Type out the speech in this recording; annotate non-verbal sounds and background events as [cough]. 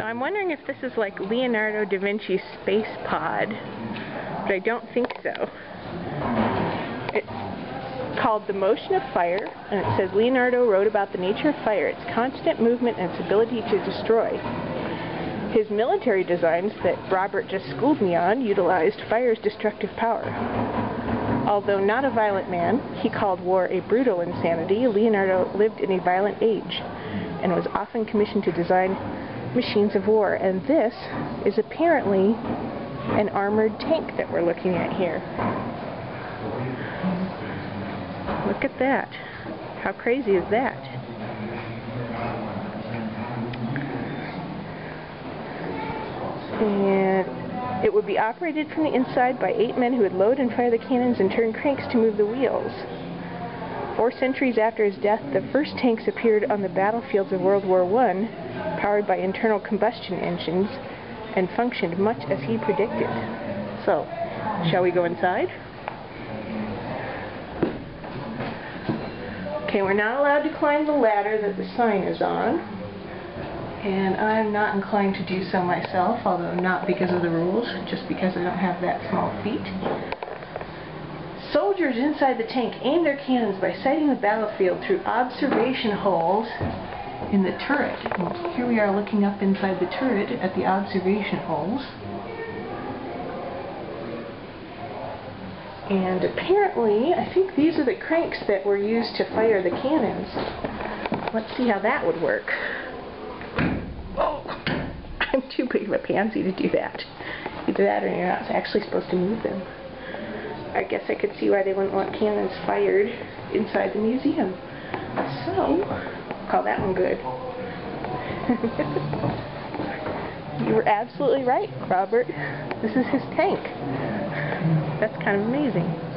So I'm wondering if this is like Leonardo da Vinci's space pod, but I don't think so. It's called The Motion of Fire, and it says Leonardo wrote about the nature of fire, its constant movement, and its ability to destroy. His military designs that Robert just schooled me on utilized fire's destructive power. Although not a violent man, he called war a brutal insanity, Leonardo lived in a violent age and was often commissioned to design machines of war. And this is apparently an armored tank that we're looking at here. Look at that. How crazy is that? And it would be operated from the inside by eight men who would load and fire the cannons and turn cranks to move the wheels. Four centuries after his death, the first tanks appeared on the battlefields of World War I, powered by internal combustion engines, and functioned much as he predicted. So, shall we go inside? Okay, we're not allowed to climb the ladder that the sign is on. And I'm not inclined to do so myself, although not because of the rules, just because I don't have that small feet. Soldiers inside the tank aim their cannons by sighting the battlefield through observation holes in the turret. And here we are looking up inside the turret at the observation holes. And apparently, I think these are the cranks that were used to fire the cannons. Let's see how that would work. Oh, [laughs] I'm too big of a pansy to do that. Either that or you're not actually supposed to move them. I guess I could see why they wouldn't want cannons fired inside the museum. So, call that one good. [laughs] you were absolutely right, Robert. This is his tank. That's kind of amazing.